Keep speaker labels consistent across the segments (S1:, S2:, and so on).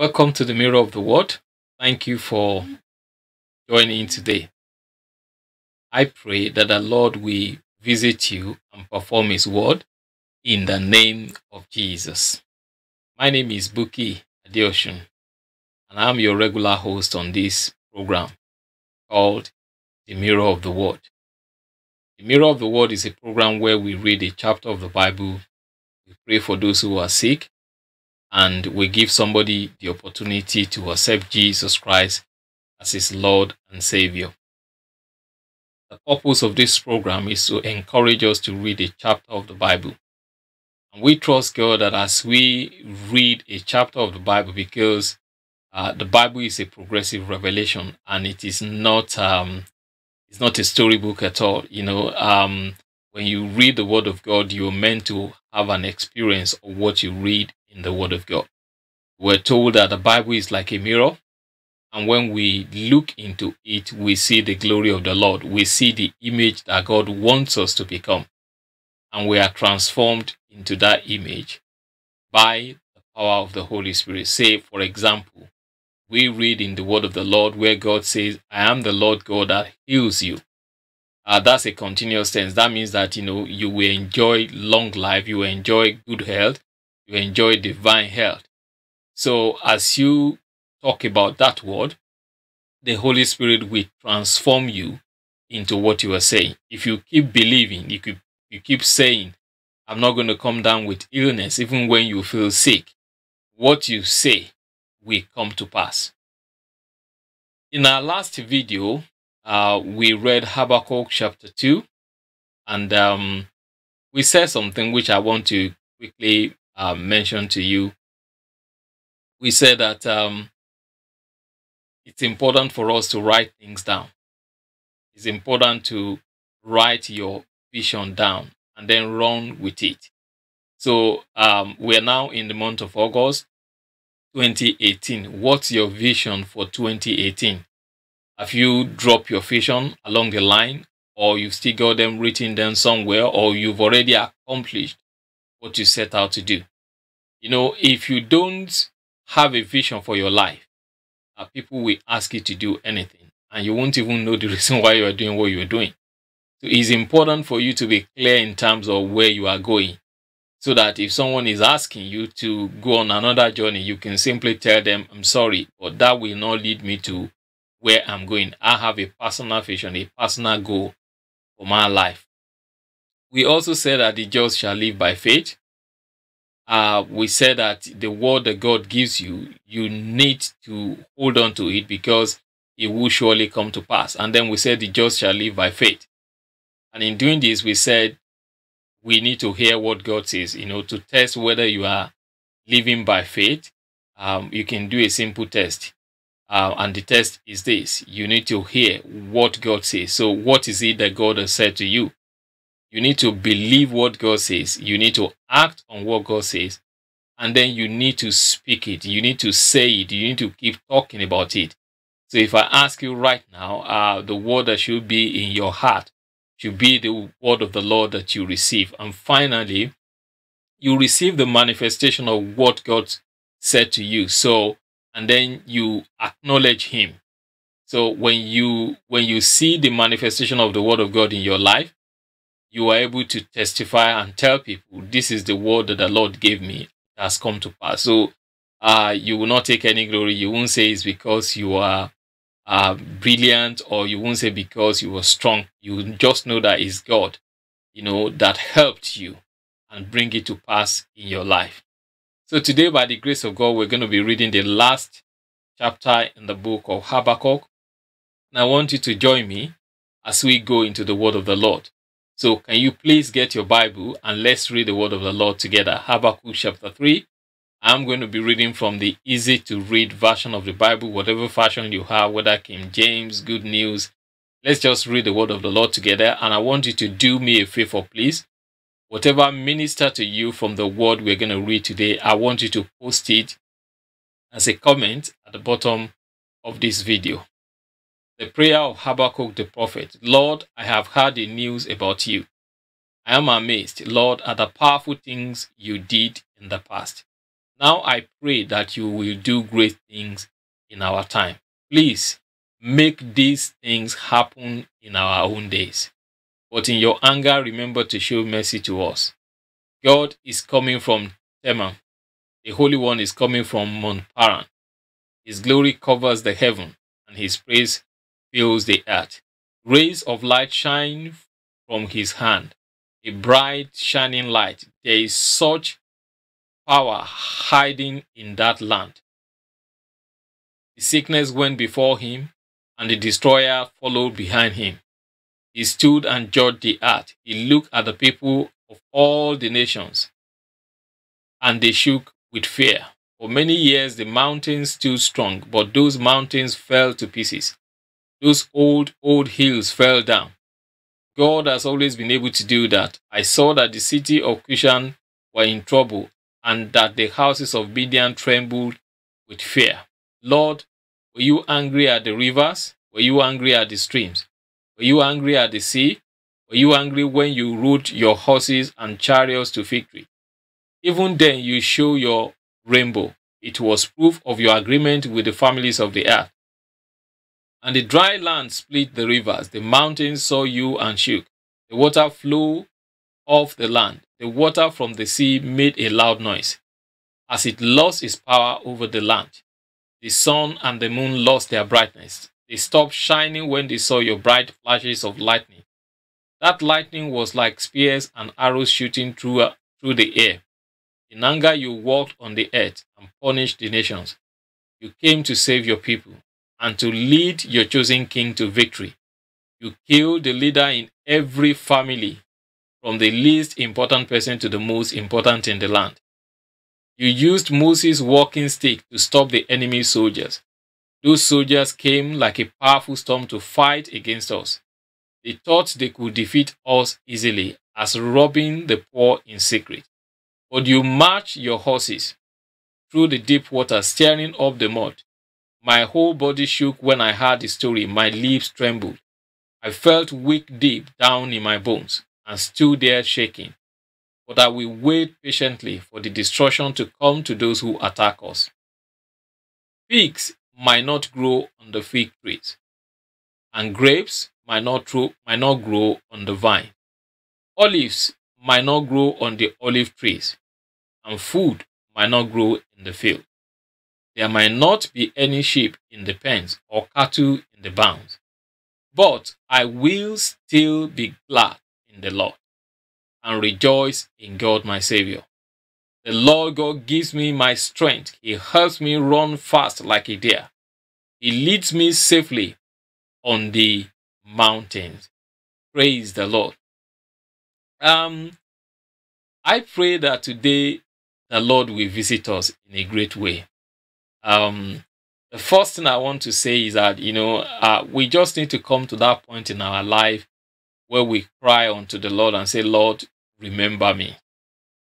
S1: Welcome to the Mirror of the Word. Thank you for joining today. I pray that the Lord will visit you and perform His word in the name of Jesus. My name is Bukky Adeosun, and I'm your regular host on this program called The Mirror of the Word. The Mirror of the Word is a program where we read a chapter of the Bible, we pray for those who are sick, and we give somebody the opportunity to accept Jesus Christ as his Lord and Savior. The purpose of this program is to encourage us to read a chapter of the Bible. And we trust God that as we read a chapter of the Bible, because uh, the Bible is a progressive revelation and it is not um, it's not a storybook at all. You know, um, when you read the Word of God, you're meant to have an experience of what you read in the Word of God. We're told that the Bible is like a mirror, and when we look into it, we see the glory of the Lord. We see the image that God wants us to become, and we are transformed into that image by the power of the Holy Spirit. Say, for example, we read in the word of the Lord where God says, I am the Lord God that heals you. Uh, that's a continuous tense. That means that, you know, you will enjoy long life, you will enjoy good health, you enjoy divine health. So as you talk about that word, the Holy Spirit will transform you into what you are saying. If you keep believing, you keep, you keep saying, I'm not going to come down with illness, even when you feel sick, what you say will come to pass. In our last video, uh, we read Habakkuk chapter 2, and um, we said something which I want to quickly uh, mention to you. We said that um, it's important for us to write things down. It's important to write your vision down and then run with it. So um, we're now in the month of August 2018. What's your vision for 2018? Have you dropped your vision along the line, or you've still got them written down somewhere, or you've already accomplished what you set out to do? You know, if you don't have a vision for your life, uh, people will ask you to do anything, and you won't even know the reason why you are doing what you're doing. So it's important for you to be clear in terms of where you are going so that if someone is asking you to go on another journey, you can simply tell them, I'm sorry, but that will not lead me to where I'm going. I have a personal vision, a personal goal for my life. We also said that the just shall live by faith. Uh, we said that the word that God gives you, you need to hold on to it because it will surely come to pass. And then we said the just shall live by faith. And in doing this, we said we need to hear what God says, you know, to test whether you are living by faith. Um, you can do a simple test. Uh, and the test is this you need to hear what God says. So, what is it that God has said to you? You need to believe what God says. You need to act on what God says. And then you need to speak it. You need to say it. You need to keep talking about it. So, if I ask you right now, uh, the word that should be in your heart, should be the word of the Lord that you receive. And finally, you receive the manifestation of what God said to you. So, and then you acknowledge him. So when you when you see the manifestation of the word of God in your life, you are able to testify and tell people this is the word that the Lord gave me has come to pass. So uh, you will not take any glory. You won't say it's because you are uh, brilliant or you won't say because you were strong. You just know that it's God, you know, that helped you and bring it to pass in your life. So today, by the grace of God, we're going to be reading the last chapter in the book of Habakkuk. And I want you to join me as we go into the word of the Lord. So can you please get your Bible and let's read the word of the Lord together. Habakkuk chapter 3, I'm going to be reading from the easy to read version of the Bible, whatever version you have, whether King James, Good News. Let's just read the word of the Lord together. And I want you to do me a favor, please. Whatever minister to you from the word we're going to read today, I want you to post it as a comment at the bottom of this video. The prayer of Habakkuk the prophet Lord, I have heard the news about you. I am amazed, Lord, at the powerful things you did in the past. Now I pray that you will do great things in our time. Please make these things happen in our own days. But in your anger, remember to show mercy to us. God is coming from Teman. The Holy One is coming from Mount Paran. His glory covers the heaven, and his praise fills the earth. Rays of light shine from his hand, a bright shining light. There is such power hiding in that land. The sickness went before him, and the destroyer followed behind him. He stood and judged the earth. He looked at the people of all the nations, and they shook with fear. For many years the mountains stood strong, but those mountains fell to pieces. Those old, old hills fell down. God has always been able to do that. I saw that the city of Cushan were in trouble, and that the houses of Midian trembled with fear. Lord, were you angry at the rivers? Were you angry at the streams? Were you angry at the sea? Were you angry when you rode your horses and chariots to victory? Even then you show your rainbow. It was proof of your agreement with the families of the earth. And the dry land split the rivers. The mountains saw you and shook. The water flew off the land. The water from the sea made a loud noise as it lost its power over the land. The sun and the moon lost their brightness. They stopped shining when they saw your bright flashes of lightning. That lightning was like spears and arrows shooting through, uh, through the air. In anger, you walked on the earth and punished the nations. You came to save your people and to lead your chosen king to victory. You killed the leader in every family, from the least important person to the most important in the land. You used Moses' walking stick to stop the enemy soldiers. Those soldiers came like a powerful storm to fight against us. They thought they could defeat us easily as robbing the poor in secret. But you marched your horses through the deep water, stirring up the mud. My whole body shook when I heard the story. My lips trembled. I felt weak deep down in my bones and stood there shaking. But I will wait patiently for the destruction to come to those who attack us. Pigs might not grow on the fig trees, and grapes might not, grow, might not grow on the vine. Olives might not grow on the olive trees, and food might not grow in the field. There might not be any sheep in the pens or cattle in the bounds, but I will still be glad in the Lord and rejoice in God my Savior. The Lord God gives me my strength. He helps me run fast like a deer. He leads me safely on the mountains. Praise the Lord. Um, I pray that today the Lord will visit us in a great way. Um, the first thing I want to say is that, you know, uh, we just need to come to that point in our life where we cry unto the Lord and say, Lord, remember me.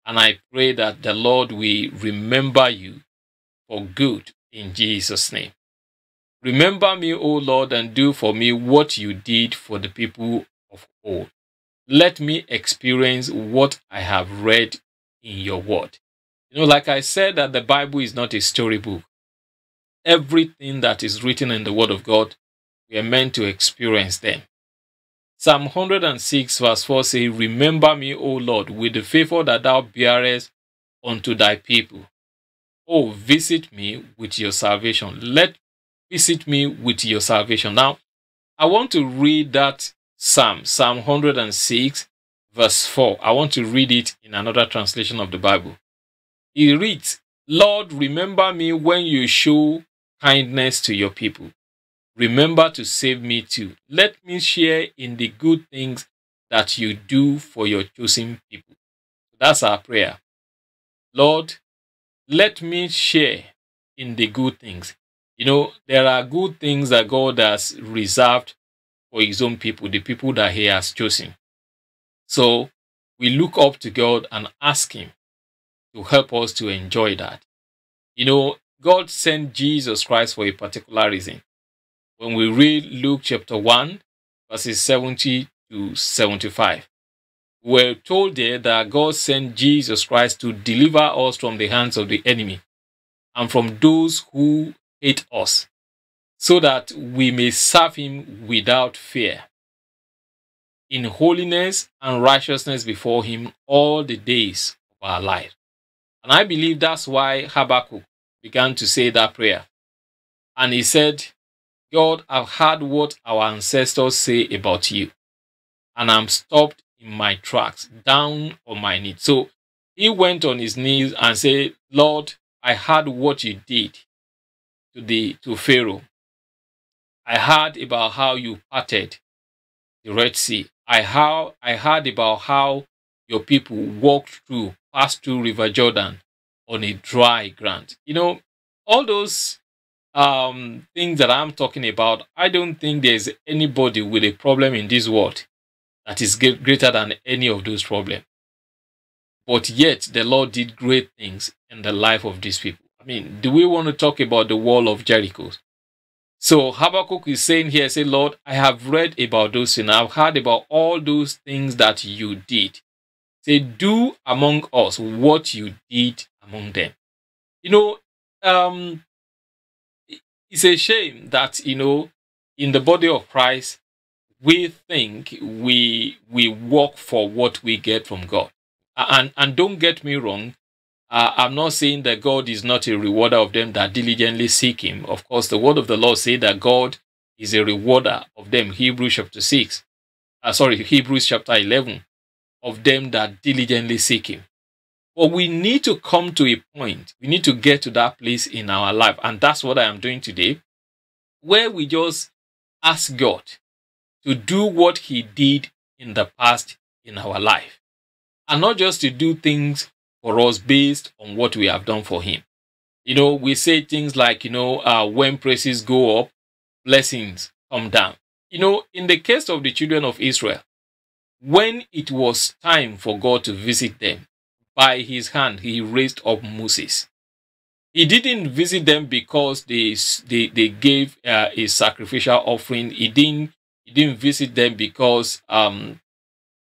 S1: And I pray that the Lord will remember you for good in Jesus' name. Remember me, O Lord, and do for me what you did for the people of old. Let me experience what I have read in your word. You know, like I said, that the Bible is not a storybook. Everything that is written in the word of God, we are meant to experience them. Psalm 106, verse 4 says, Remember me, O Lord, with the favor that thou bearest unto thy people. Oh, visit me with your salvation. Let visit me with your salvation. Now, I want to read that Psalm, Psalm 106, verse 4. I want to read it in another translation of the Bible. It reads, Lord, remember me when you show kindness to your people. Remember to save me too. Let me share in the good things that you do for your chosen people. That's our prayer. Lord, let me share in the good things. You know, there are good things that God has reserved for his own people, the people that he has chosen. So we look up to God and ask him to help us to enjoy that. You know, God sent Jesus Christ for a particular reason when we read Luke chapter 1, verses 70 to 75. we're told there that God sent Jesus Christ to deliver us from the hands of the enemy and from those who hate us, so that we may serve him without fear, in holiness and righteousness before him all the days of our life. And I believe that's why Habakkuk began to say that prayer. And he said, God, I've heard what our ancestors say about you, and I'm stopped in my tracks, down on my knees. So he went on his knees and said, Lord, I heard what you did to the to Pharaoh. I heard about how you parted the Red Sea. I heard, I heard about how your people walked through, passed through River Jordan on a dry ground. You know, all those um, things that I'm talking about, I don't think there's anybody with a problem in this world that is greater than any of those problems. But yet, the Lord did great things in the life of these people. I mean, do we want to talk about the wall of Jericho? So Habakkuk is saying here, say, Lord, I have read about those things. I've heard about all those things that you did. Say, do among us what you did among them. You know, um, it's a shame that, you know, in the body of Christ, we think we we work for what we get from God. And and don't get me wrong, uh, I'm not saying that God is not a rewarder of them that diligently seek Him. Of course, the word of the Lord say that God is a rewarder of them. Hebrews chapter six, uh, sorry, Hebrews chapter eleven, of them that diligently seek Him. But we need to come to a point. We need to get to that place in our life, and that's what I am doing today, where we just ask God to do what he did in the past in our life. And not just to do things for us based on what we have done for him. You know, we say things like, you know, uh, when praises go up, blessings come down. You know, in the case of the children of Israel, when it was time for God to visit them, by his hand he raised up Moses. He didn't visit them because they, they, they gave uh, a sacrificial offering. He didn't he didn't visit them because um,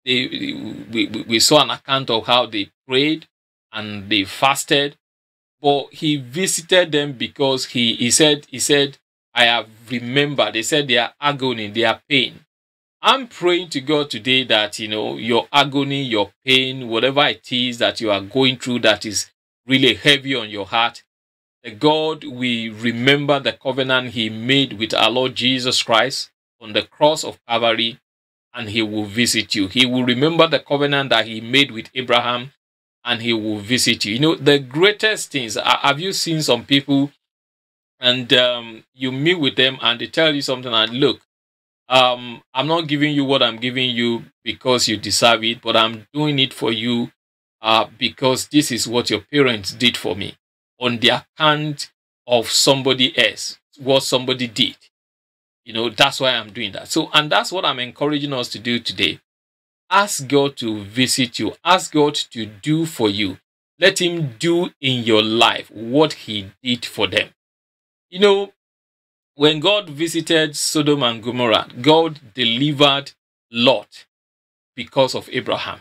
S1: they, we, we saw an account of how they prayed and they fasted. But he visited them because he, he said, he said, I have remembered. They said their agony, their pain. I'm praying to God today that, you know, your agony, your pain, whatever it is that you are going through that is really heavy on your heart, the God, we remember the covenant he made with our Lord Jesus Christ on the cross of Calvary and he will visit you. He will remember the covenant that he made with Abraham and he will visit you. You know, the greatest things, have you seen some people and um, you meet with them and they tell you something and look, um, I'm not giving you what I'm giving you because you deserve it, but I'm doing it for you uh, because this is what your parents did for me on the account of somebody else, what somebody did. You know, that's why I'm doing that. So, and that's what I'm encouraging us to do today. Ask God to visit you, ask God to do for you. Let Him do in your life what He did for them. You know, when God visited Sodom and Gomorrah, God delivered Lot because of Abraham.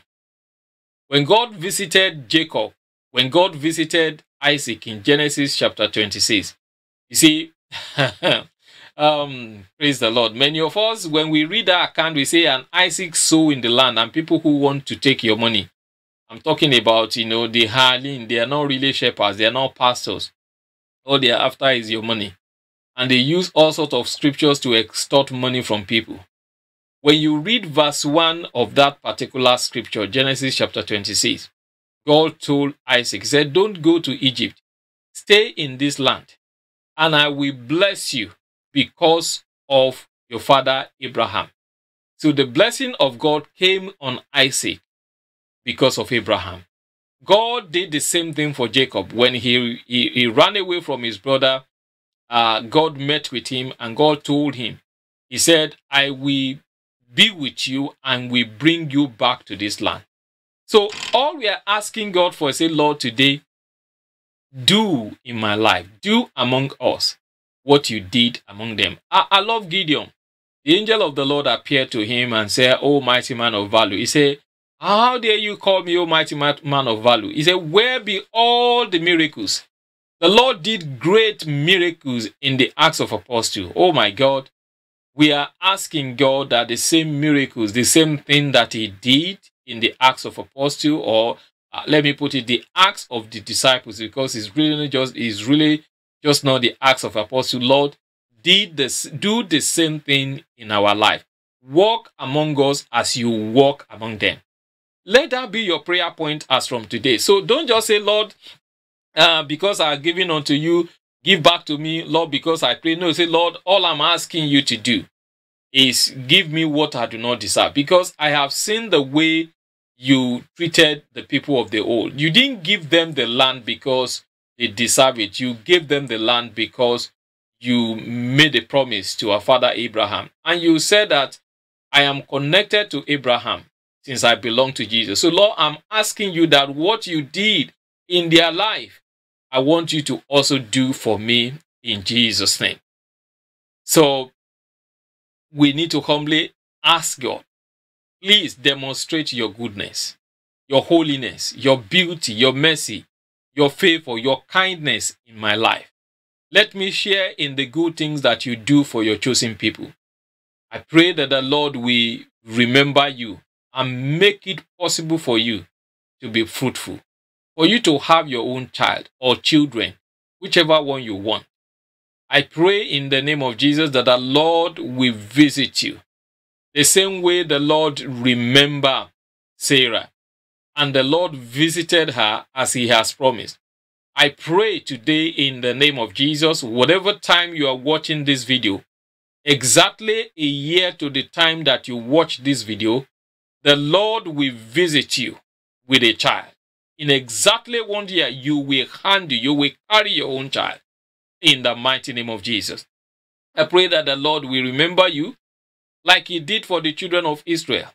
S1: When God visited Jacob, when God visited Isaac in Genesis chapter 26, you see, Um, praise the Lord. Many of us, when we read that account, we say, an Isaac sow in the land, and people who want to take your money. I'm talking about, you know, the Harleen. They are not really shepherds. They are not pastors. All they are after is your money. And they use all sorts of scriptures to extort money from people. When you read verse 1 of that particular scripture, Genesis chapter 26, God told Isaac, said, Don't go to Egypt. Stay in this land, and I will bless you because of your father Abraham. So the blessing of God came on Isaac because of Abraham. God did the same thing for Jacob when he, he, he ran away from his brother. Uh, God met with him and God told him, He said, I will be with you and will bring you back to this land. So all we are asking God for is, say, Lord, today, do in my life, do among us what you did among them. I, I love Gideon. The angel of the Lord appeared to him and said, O mighty man of value. He said, How dare you call me, O mighty man of value? He said, Where be all the miracles? The Lord did great miracles in the Acts of Apostles. Oh my God. We are asking God that the same miracles, the same thing that He did in the Acts of Apostles, or uh, let me put it, the Acts of the disciples, because it's really just it's really just not the Acts of Apostles. Lord, did this do the same thing in our life. Walk among us as you walk among them. Let that be your prayer point as from today. So don't just say, Lord, uh, because I have given unto you, give back to me, Lord, because I pray. No, say, Lord, all I'm asking you to do is give me what I do not deserve. Because I have seen the way you treated the people of the old. You didn't give them the land because they deserve it. You gave them the land because you made a promise to our father Abraham. And you said that I am connected to Abraham since I belong to Jesus. So, Lord, I'm asking you that what you did in their life, I want you to also do for me in Jesus' name. So, we need to humbly ask God, please demonstrate your goodness, your holiness, your beauty, your mercy, your favor, your kindness in my life. Let me share in the good things that you do for your chosen people. I pray that the Lord will remember you and make it possible for you to be fruitful, for you to have your own child or children, whichever one you want. I pray in the name of Jesus that the Lord will visit you. The same way the Lord remember Sarah and the Lord visited her as he has promised. I pray today in the name of Jesus, whatever time you are watching this video, exactly a year to the time that you watch this video, the Lord will visit you with a child. In exactly one year, you will handle, you will carry your own child in the mighty name of Jesus. I pray that the Lord will remember you like he did for the children of Israel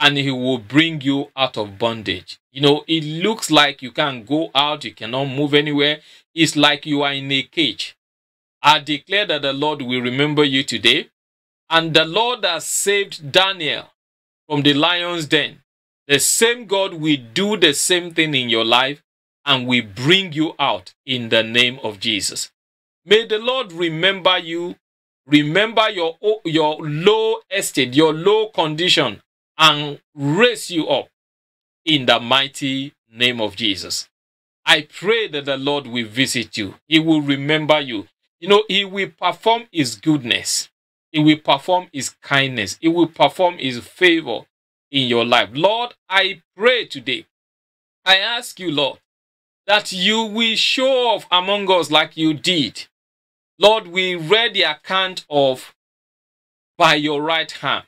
S1: and he will bring you out of bondage. You know, it looks like you can't go out, you cannot move anywhere. It's like you are in a cage. I declare that the Lord will remember you today. And the Lord has saved Daniel from the lion's den. The same God will do the same thing in your life and will bring you out in the name of Jesus. May the Lord remember you, remember your, your low estate, your low condition, and raise you up in the mighty name of Jesus. I pray that the Lord will visit you. He will remember you. You know, He will perform His goodness. He will perform His kindness. He will perform His favor in your life. Lord, I pray today. I ask you, Lord, that you will show off among us like you did. Lord, we read the account of by your right hand.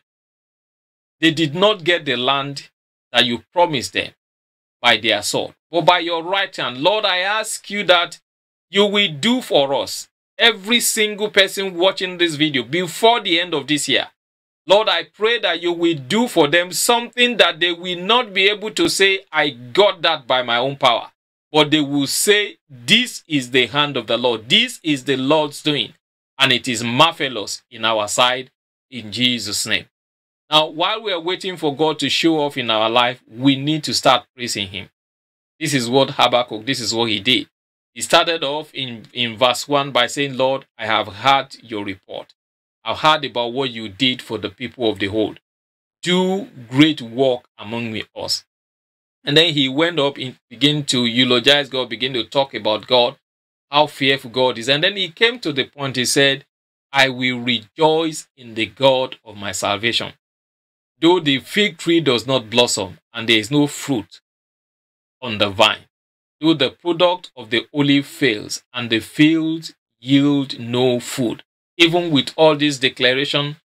S1: They did not get the land that you promised them by their sword, but by your right hand. Lord, I ask you that you will do for us, every single person watching this video before the end of this year. Lord, I pray that you will do for them something that they will not be able to say, I got that by my own power. But they will say, This is the hand of the Lord. This is the Lord's doing. And it is marvelous in our sight in Jesus' name. Now, while we are waiting for God to show off in our life, we need to start praising Him. This is what Habakkuk, this is what he did. He started off in, in verse 1 by saying, Lord, I have heard your report. I've heard about what you did for the people of the whole. Do great work among us. And then he went up and began to eulogize God, begin to talk about God, how fearful God is. And then he came to the point, he said, I will rejoice in the God of my salvation. Though the fig tree does not blossom and there is no fruit on the vine, though the product of the olive fails and the fields yield no food, even with all this declaration,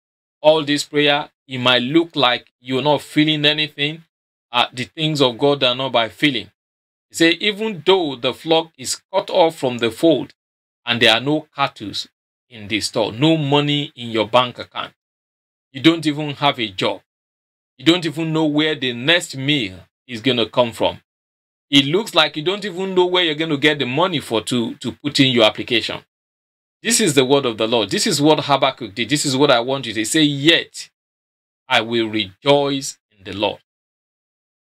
S1: all this prayer, it might look like you're not feeling anything. Uh, the things of God are not by feeling. Say, even though the flock is cut off from the fold and there are no cattle in the store, no money in your bank account, you don't even have a job, you don't even know where the next meal is going to come from. It looks like you don't even know where you're going to get the money for to, to put in your application. This is the word of the Lord. This is what Habakkuk did. This is what I want you to say. Yet I will rejoice in the Lord.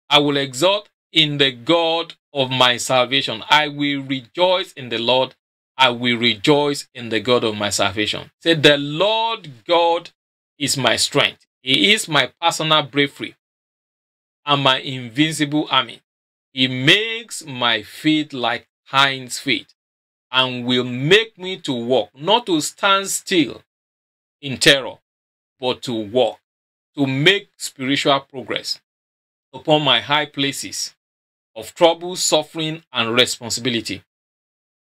S1: I will exult in the God of my salvation. I will rejoice in the Lord. I will rejoice in the God of my salvation. Say, the Lord God is my strength. He is my personal bravery and my invincible army. He makes my feet like hinds feet and will make me to walk, not to stand still in terror, but to walk, to make spiritual progress upon my high places of trouble, suffering, and responsibility.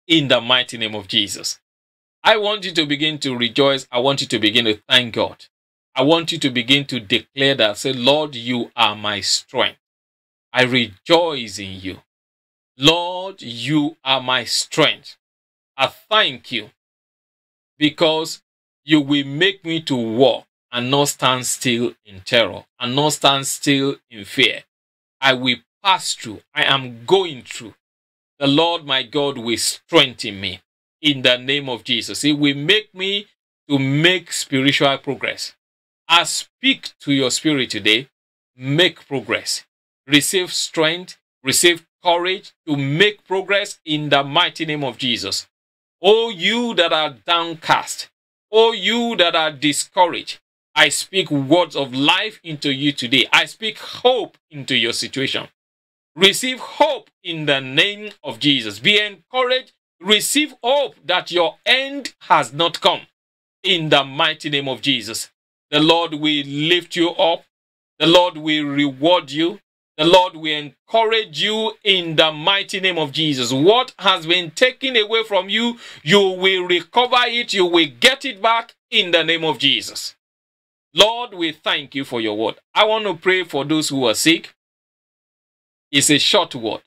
S1: In the mighty name of Jesus. I want you to begin to rejoice. I want you to begin to thank God. I want you to begin to declare that, say, Lord, you are my strength. I rejoice in you. Lord, you are my strength. I thank you because you will make me to walk and not stand still in terror and not stand still in fear. I will pass through. I am going through. The Lord my God will strengthen me in the name of Jesus. He will make me to make spiritual progress. I speak to your spirit today. Make progress. Receive strength. Receive courage to make progress in the mighty name of Jesus. O you that are downcast, O you that are discouraged, I speak words of life into you today. I speak hope into your situation. Receive hope in the name of Jesus. Be encouraged. Receive hope that your end has not come in the mighty name of Jesus. The Lord will lift you up. The Lord will reward you. The Lord will encourage you in the mighty name of Jesus. What has been taken away from you, you will recover it. You will get it back in the name of Jesus. Lord, we thank you for your word. I want to pray for those who are sick. It's a short word.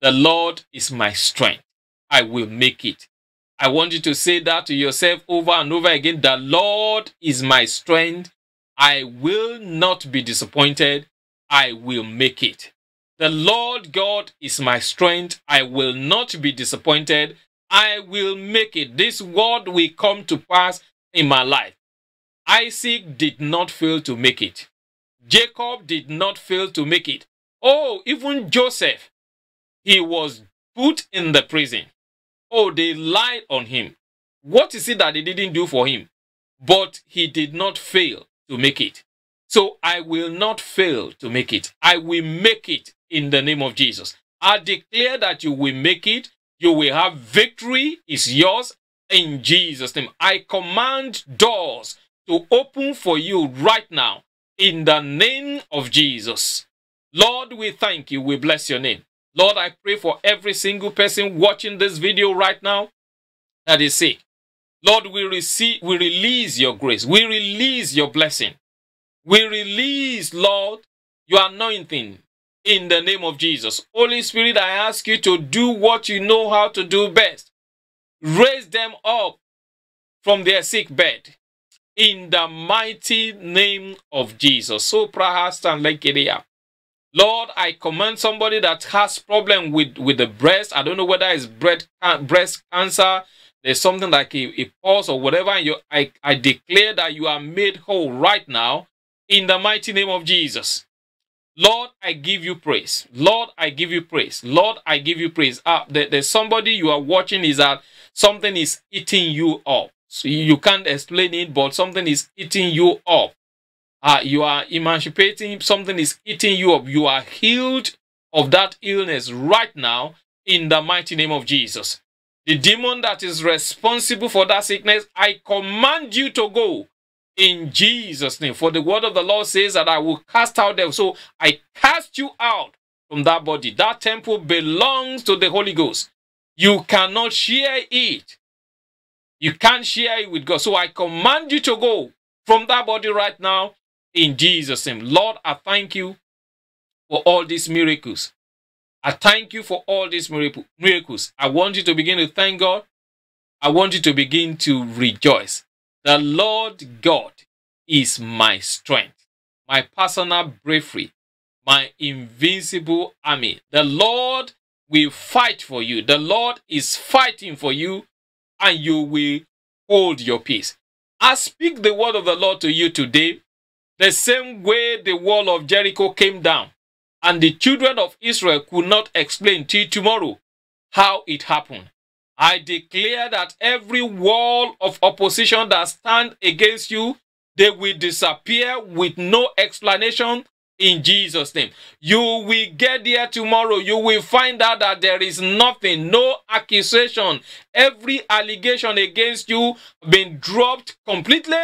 S1: The Lord is my strength. I will make it. I want you to say that to yourself over and over again. The Lord is my strength. I will not be disappointed. I will make it. The Lord God is my strength. I will not be disappointed. I will make it. This word will come to pass in my life. Isaac did not fail to make it. Jacob did not fail to make it. Oh, even Joseph, he was put in the prison. Oh, they lied on him. What is it that they didn't do for him? But he did not fail to make it. So I will not fail to make it. I will make it in the name of Jesus. I declare that you will make it. You will have victory is yours in Jesus' name. I command doors to open for you right now in the name of Jesus. Lord, we thank you. We bless your name. Lord, I pray for every single person watching this video right now that is sick. Lord, we receive, we release your grace. We release your blessing. We release, Lord, your anointing in the name of Jesus. Holy Spirit, I ask you to do what you know how to do best. Raise them up from their sick bed in the mighty name of Jesus. So prahastan lekedia. Lord, I command somebody that has problem with, with the breast. I don't know whether it's breast, breast cancer. There's something like a, a pulse or whatever. And you, I, I declare that you are made whole right now in the mighty name of Jesus. Lord, I give you praise. Lord, I give you praise. Lord, I give you praise. Uh, there, there's somebody you are watching is that something is eating you up. So you can't explain it, but something is eating you up. Uh, you are emancipating, something is eating you up. You are healed of that illness right now in the mighty name of Jesus. The demon that is responsible for that sickness, I command you to go in Jesus' name. For the word of the Lord says that I will cast out them. So I cast you out from that body. That temple belongs to the Holy Ghost. You cannot share it. You can't share it with God. So I command you to go from that body right now in Jesus' name. Lord, I thank you for all these miracles. I thank you for all these miracles. I want you to begin to thank God. I want you to begin to rejoice. The Lord God is my strength, my personal bravery, my invincible army. The Lord will fight for you. The Lord is fighting for you and you will hold your peace. I speak the word of the Lord to you today, the same way the wall of Jericho came down And the children of Israel could not explain till tomorrow how it happened. I declare that every wall of opposition that stand against you, they will disappear with no explanation in Jesus' name. You will get there tomorrow. You will find out that there is nothing, no accusation. Every allegation against you been dropped completely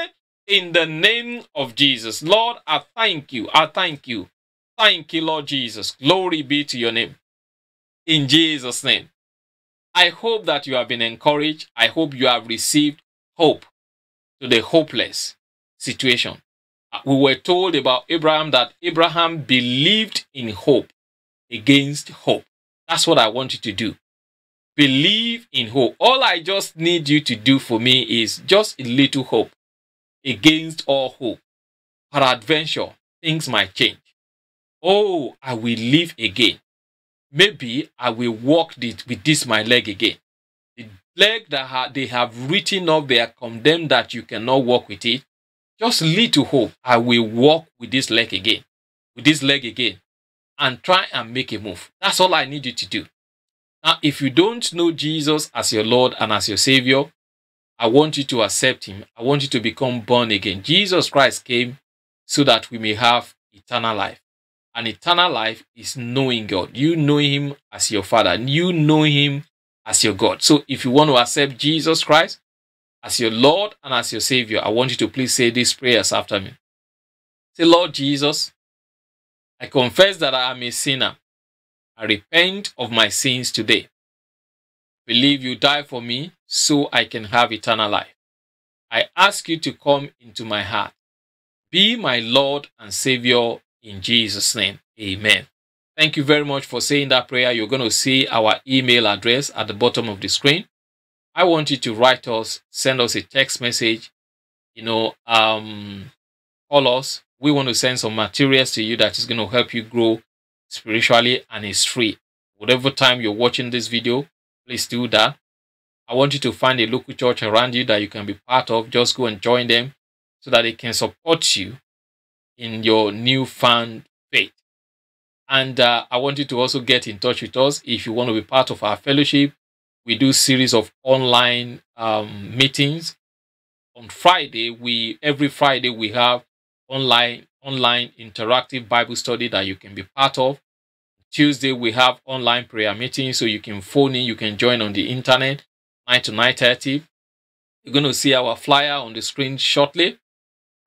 S1: in the name of Jesus. Lord, I thank you. I thank you. Thank you, Lord Jesus. Glory be to your name. In Jesus' name. I hope that you have been encouraged. I hope you have received hope to the hopeless situation. Uh, we were told about Abraham that Abraham believed in hope against hope. That's what I want you to do. Believe in hope. All I just need you to do for me is just a little hope against all hope. Peradventure, things might change. Oh, I will live again. Maybe I will walk with this my leg again. The leg that they have written off, they are condemned that you cannot walk with it. Just lead to hope. I will walk with this leg again, with this leg again, and try and make a move. That's all I need you to do. Now, if you don't know Jesus as your Lord and as your Savior, I want you to accept Him. I want you to become born again. Jesus Christ came so that we may have eternal life. And eternal life is knowing God. You know Him as your Father. And you know Him as your God. So if you want to accept Jesus Christ as your Lord and as your Savior, I want you to please say these prayers after me. Say, Lord Jesus, I confess that I am a sinner. I repent of my sins today. Believe you died for me so I can have eternal life. I ask you to come into my heart. Be my Lord and Savior in Jesus' name. Amen. Thank you very much for saying that prayer. You're going to see our email address at the bottom of the screen. I want you to write us, send us a text message, you know, um, call us. We want to send some materials to you that is going to help you grow spiritually and it's free. Whatever time you're watching this video, please do that. I want you to find a local church around you that you can be part of. Just go and join them so that they can support you in your newfound faith. And uh, I want you to also get in touch with us if you want to be part of our fellowship. We do series of online um, meetings. On Friday, we every Friday we have online online interactive Bible study that you can be part of. Tuesday we have online prayer meetings, so you can phone in, you can join on the internet, 9 to 9.30. You're going to see our flyer on the screen shortly.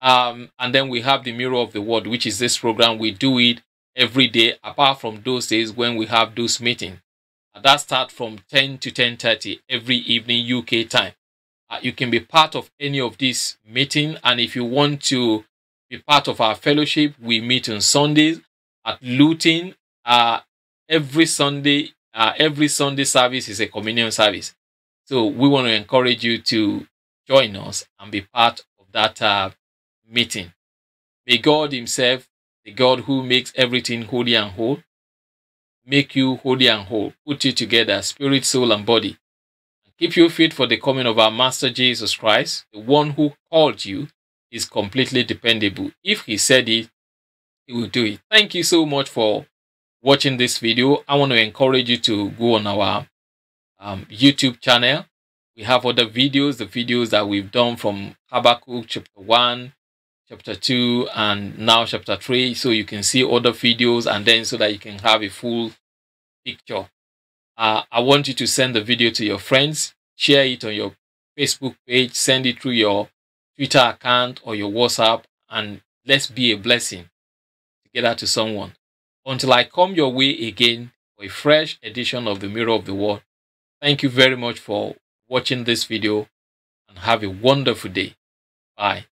S1: Um, and then we have the Mirror of the Word, which is this program. We do it every day, apart from those days when we have those meetings. Uh, that starts from 10 to 10.30 every evening UK time. Uh, you can be part of any of these meetings. And if you want to be part of our fellowship, we meet on Sundays at Luton. Uh, every Sunday, uh, every Sunday service is a communion service. So we want to encourage you to join us and be part of that uh, meeting. May God Himself, the God who makes everything holy and whole, make you holy and whole, put you together, spirit, soul, and body, and keep you fit for the coming of our Master Jesus Christ. The one who called you is completely dependable. If He said it, He will do it. Thank you so much for watching this video. I want to encourage you to go on our um, YouTube channel. We have other videos, the videos that we've done from Habakkuk chapter 1, chapter 2 and now chapter 3 so you can see other videos and then so that you can have a full picture. Uh, i want you to send the video to your friends share it on your facebook page send it through your twitter account or your whatsapp and let's be a blessing together to someone. Until i come your way again for a fresh edition of the mirror of the world thank you very much for watching this video and have a wonderful day. Bye